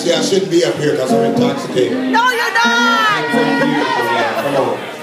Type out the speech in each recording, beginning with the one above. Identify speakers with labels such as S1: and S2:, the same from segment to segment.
S1: Actually, I shouldn't be up here because I'm intoxicated.
S2: No, you're not.
S1: Come on.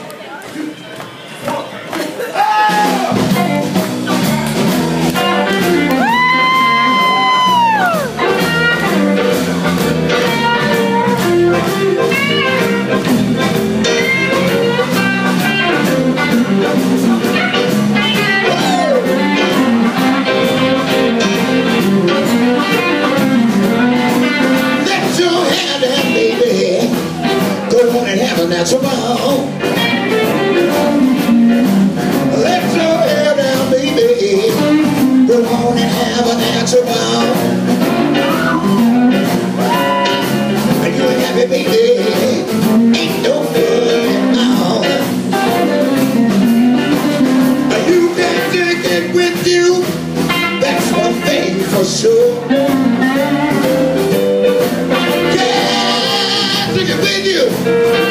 S1: Woo!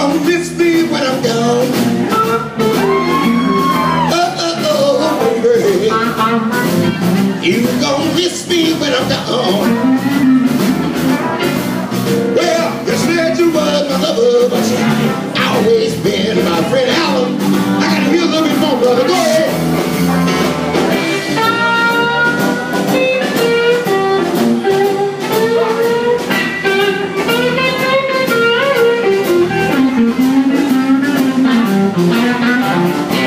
S1: Don't miss me when I'm gone. Música